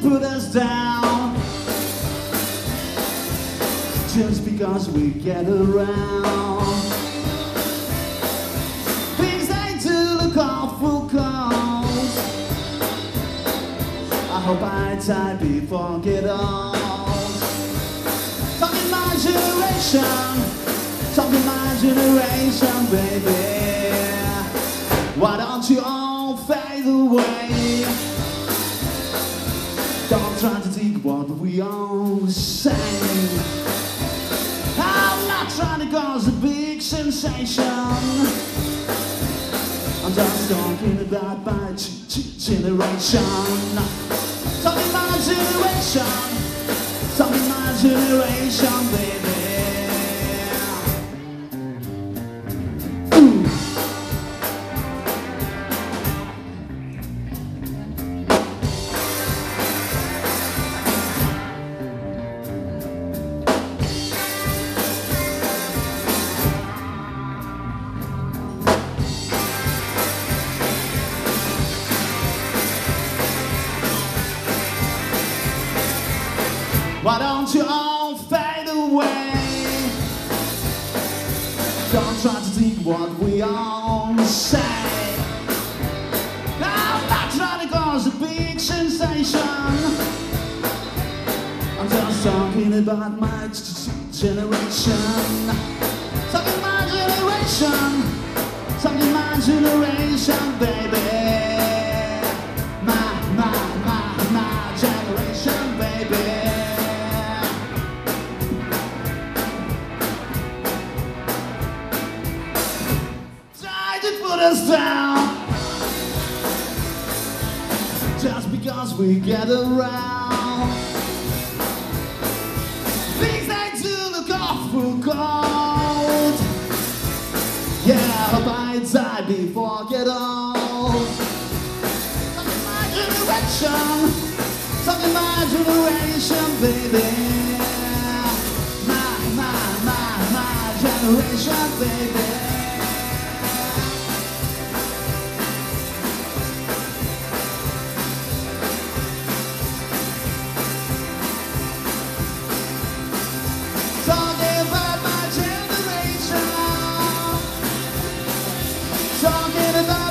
put us down just because we get around. Things they do look awful close. I hope I die before I get old. Talking my generation, talking my generation, baby. Why don't you all fade away? We all say. I'm not trying to cause a big sensation. I'm just talking about my generation. Talking about my generation. Talking about my generation, baby. Why don't you all fade away? Don't try to think what we all say. I'm not trying to cause a big sensation. I'm just talking about my generation. Talking my generation. To us down just because we get around. Things they do look awful cold. Yeah, I hope I die before get old. Talking my generation, talking my generation, baby. My, my, my, my generation, baby. talking about